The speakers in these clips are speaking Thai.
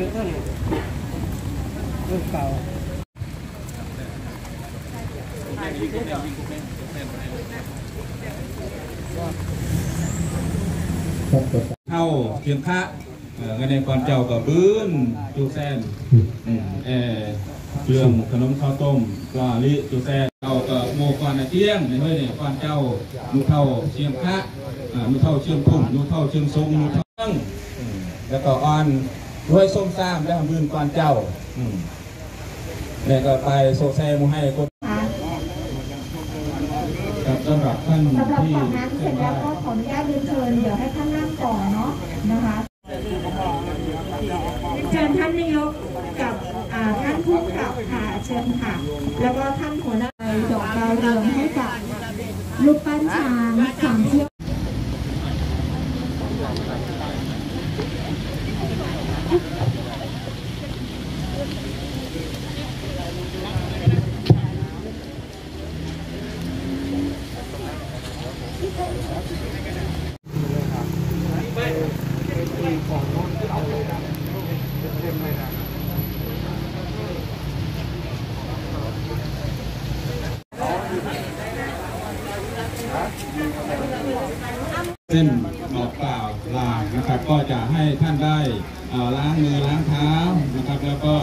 นี้ก็เนี่ยรูปเก่าเข้าเพียงคะเอ่อในก่อนเจ้ากับบื้นจูแซนอืมเออเครื่องขนมข้าวต้มปลาลิจูแซนเจ้ากับโมก่อนนะเที่ยงในเมื่อเนี่ยก่อนเจ้ามูเท่าเชียงคะอ่ามูเท่าเชียงพุ่มมูเท่าเชียงทรงมูเท่าตั้งอืมแล้วก็อ่อน ด้วยส้มซ้ำแล้วบื้นก่อนเจ้าอืมแล้วก็ไปโซแซมูให้คนครับสำหรับท่านสำหรับที่ฝั่งนั้นเสร็จแล้วก็ขออนุญาตเรียนเชิญเดี๋ยวให้ท่านนั่งก่อนเนาะนะคะเชิญท่านนายกกับอ่าท่านผู้กำกับค่ะเชิญค่ะ แล้วก็ท่านหัวหน้าดอกดาวเรืองให้กับลูกปั้นช้างสามเชือก เส้นบอกกล่าวลานะครับ ก็จะให้ท่านได้ล้างมือล้างเท้านะครับ แล้วก็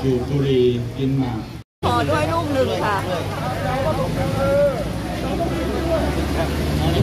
อยู่บุรีกินหมากขอด้วยลูกหนึ่งค่ะ yeah